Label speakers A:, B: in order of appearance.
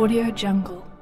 A: Audio Jungle.